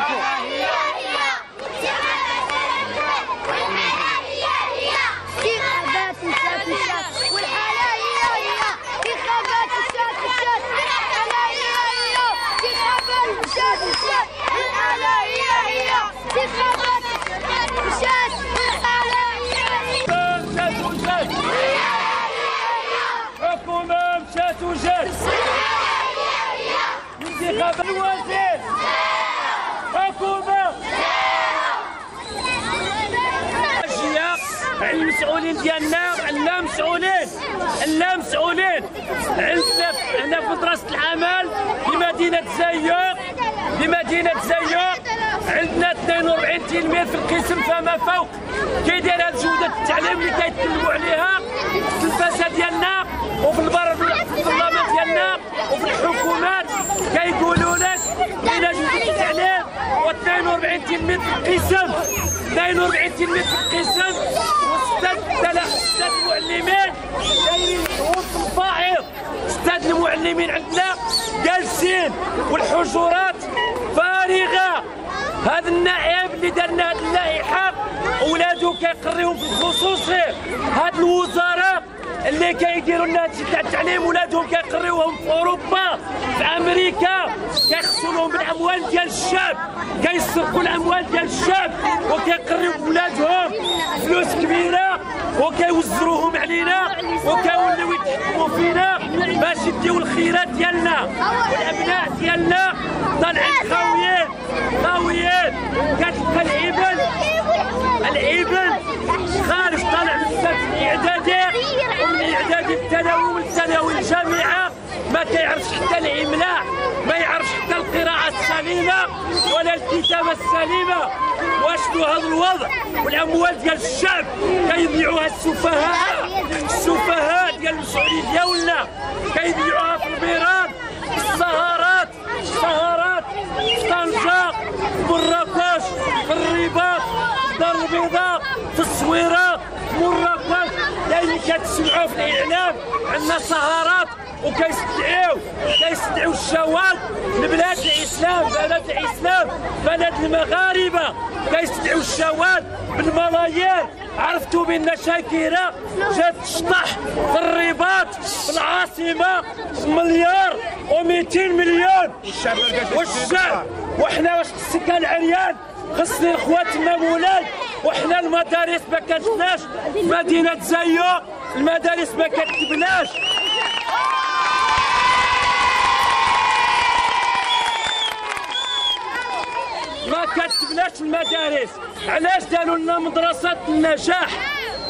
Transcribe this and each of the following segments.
啊 المسؤولين ديالنا لا مسؤولين لا مسؤولين. عندنا هنا في مدرسة العمل في مدينة زيوق في مدينة زيوق. عندنا 42 تلميذ في القسم فما فوق. كيدير هاد جودة التعليم اللي كيتكلموا عليها في الفساد ديالنا وفي البر في البرلمان ديالنا وفي الحكومات. كيقولوا لك إلى جودة التعليم. و 42 تلميذ في القسم. 42 تلميذ في القسم ستة المعلمين عندنا جالسين والحجرات فارغة. هذا النائب اللي درنا هذه اللائحة ولادو كيقريو في الخصوصي هاد الوزراء اللي كيديروا لنا هادشي تاع التعليم ولادهم كيقريوهم في أوروبا في أمريكا كيغسلوهم بالأموال ديال الشعب كيسرقوا الأموال ديال الشعب وكيقريو ولادهم فلوس كبيرة وكيوزروهم علينا وكيوليو يتحكموا فينا. باش يديو الخيرات ديالنا. والابناء ديالنا. طالعين خاويين. خاويين. كتلقى الابن الابن خارج طالع من الاعدادي ومن الاعدادي الثانوي ومن الثانوي الجامعة. ما كيعرفش حتى الاملاء ما يعرفش حتى القراءة السليمة. ولا الكتابة السليمة. واشنو هذا الوضع؟ والأموال ديال الشعب. كيضيعوها السفهاء. السفهاء. ديال المسؤولين ديالنا كيضيعوها في البيران في السهرات سهرات في طنجه في مراكش في الرباط في دار البيضاء في الصويره في مراكش لأن كتسمعوا في الإعلام عندنا سهرات وكيستدعيو كيستدعيو الشواذ لبلاد الإسلام بلد الإسلام بلد المغاربة. كيستدعيو الشواذ بالملايين. عرفتوا بأن شاكيره جات تشطح في الرباط في العاصمة مليار و200 مليون. والشعب وحنا واش السكان عريان خصني إخواتنا مولاي. وحنا المدارس ما كتبناش. مدينة زيو المدارس ما كتبناش. ما كتبناش المدارس. علاش داروا لنا مدرسة النجاح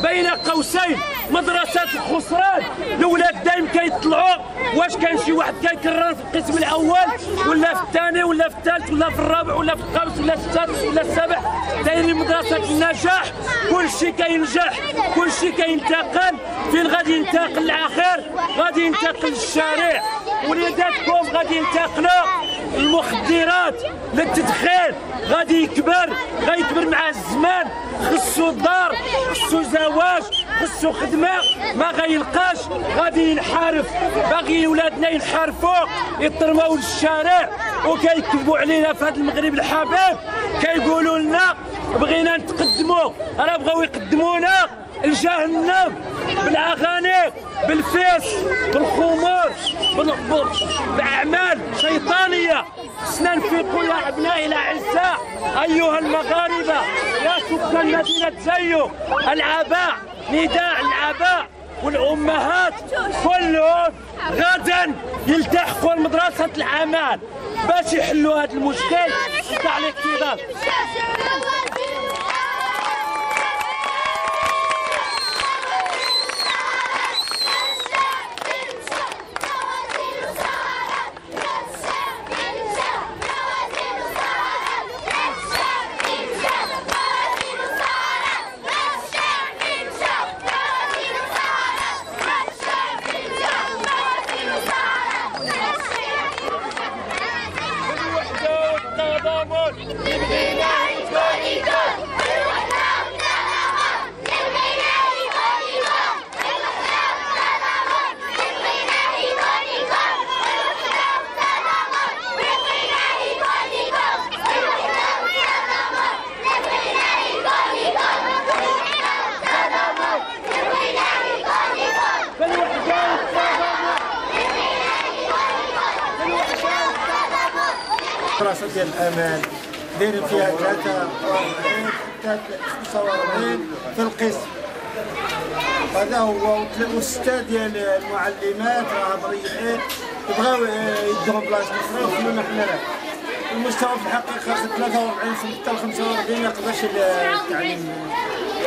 بين قوسين؟ مدرسة الخسران. الأولاد دايم كيطلعوا. واش كان شي واحد كيكرر في القسم الأول؟ ولا في الثاني ولا في الثالث ولا في الرابع ولا في الخامس ولا في السادس ولا السابع؟ دايرين مدرسة النجاح. كلشي كينجح. كلشي كينتقل. فين غادي ينتقل الآخر؟ غادي ينتقل للشارع. وليداتكم غادي ينتقلوا. المخدرات للتدخين. غادي يكبر غيكبر مع الزمان. خصو دار خصو زواج خصو خدمة. ما غيلقاش غادي ينحرف. باغي ولادنا ينحرفوا يطرموا للشارع. وكيكذبوا علينا في هذا المغرب الحبيب. كيقولوا لنا بغينا نتقدموا راه بغاو يقدمونا. لجهنم بالاغاني بالفيس بالخمور بال- بال- باعمال شيطانيه خصنا نفيقوا يا ابنائي الاعزاء ايها المغاربه يا سكان مدينه زيو الاباء نداء الاباء والامهات كلهم غدا يلتحقوا لمدرسه العمل باش يحلوا هذا المشكل تاع الاكتظاظ دراسة ديال الأمان دايرين فيها 43 45 في القسم. هذا هو والستة ديال المعلمات راه مريحين بغاو يدوهم بلاصة أخرى وخلونا حنا لا المستوى في الحقيقة 43 حتى 45 ما يقدرش التعليم.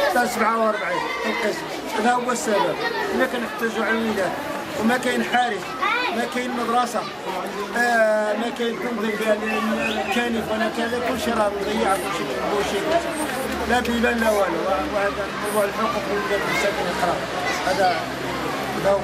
حتى 47 في القسم. هذا هو السبب. حنا كنحتاجوا الولاد وما كاين حارس ما كاين مدرسة. آه ما تنظيم الكانف ولا كذا كلشي راه مضيع كلشي كلشي لا بيبان لا والو. وهذا موضوع الحقوق المساكين يقرا هذا هذا هو